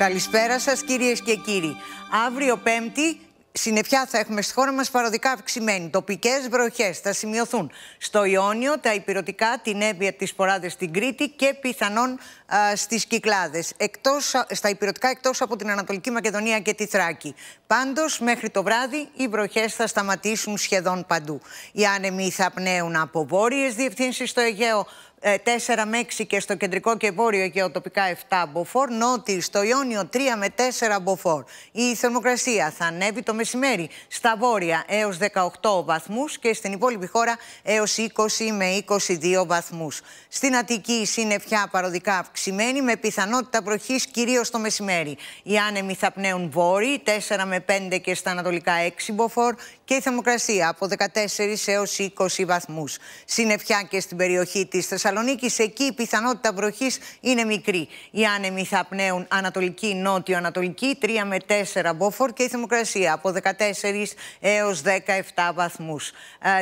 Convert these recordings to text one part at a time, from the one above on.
Καλησπέρα σας κυρίες και κύριοι. Αύριο Πέμπτη Συννεφιά θα έχουμε στη χώρα μας παροδικά αυξημένη. Τοπικές βροχές θα σημειωθούν στο Ιόνιο, τα υπηρετικά, την έβεια της Ποράδες στην Κρήτη και πιθανόν στις Κυκλάδες. Στα υπηρετικά εκτός από την Ανατολική Μακεδονία και τη Θράκη. Πάντως, μέχρι το βράδυ οι βροχές θα σταματήσουν σχεδόν παντού. Οι άνεμοι θα πνέουν από βόρειες διευθύνσεις στο Αιγαίο 4 ε, με 6 και στο κεντρικό και βόρειο γεωτοπικά 7 μποφόρ, νότι στο Ιόνιο 3 με 4 μποφόρ. Η θερμοκρασία θα ανέβει το μεσημέρι στα βόρεια έως 18 βαθμούς και στην υπόλοιπη χώρα έως 20 με 22 βαθμούς. Στην Αττική η συννεφιά παροδικά αυξημένη με πιθανότητα βροχής κυρίως το μεσημέρι. Οι άνεμοι θα πνέουν βόρειοι 4 με 5 και στα ανατολικά 6 μποφόρ και η θερμοκρασία από 14 έως 20 βαθμούς. Συννεφιά και στην περιοχή της Θεσσαλονίκης Θεσσαλονίκη, εκεί η πιθανότητα βροχής είναι μικρή. Οι άνεμοι θα πνέουν ανατολική, νότιο-ανατολική, 3 με 4 μποφόρ και η θερμοκρασία από 14 έως 17 βαθμούς.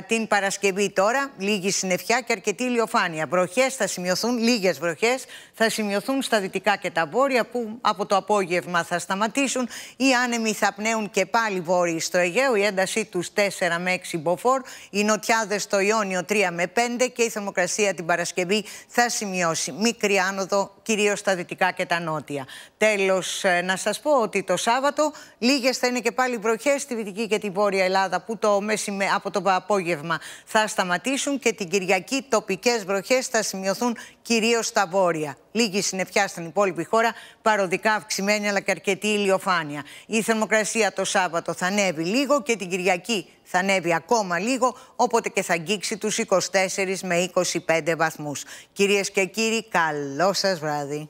την Παρασκευή τώρα, λίγη συννεφιά και αρκετή ηλιοφάνεια. Βροχές θα σημειωθούν, λίγες βροχές θα σημειωθούν στα δυτικά και τα βόρεια, που από το απόγευμα θα σταματήσουν. Οι άνεμοι θα πνέουν και πάλι βόρειοι στο Αιγαίο, η έντασή τους 4 με 6 μποφόρ, οι νοτιάδες στο Ιόνιο 3 με 5 και η θερμοκρασία την Παρασκευή θα σημειώσει μικρή άνοδο, κυρίως στα δυτικά και τα νότια. Τέλος, ε, να σας πω ότι το Σάββατο λίγες θα είναι και πάλι βροχές στη Δυτική και τη Βόρεια Ελλάδα, που το μεσημε... από το απόγευμα θα σταματήσουν και την Κυριακή τοπικές βροχές θα σημειωθούν κυρίως στα βόρεια. Λίγη συννεφιά στην υπόλοιπη χώρα, παροδικά αυξημένη αλλά και αρκετή ηλιοφάνεια. Η θερμοκρασία το Σάββατο θα ανέβει λίγο και την Κυριακή θα ανέβει ακόμα λίγο, όποτε και θα αγγίξει τους 24 με 25 βαθμούς. Κυρίες και κύριοι, καλό σας βράδυ.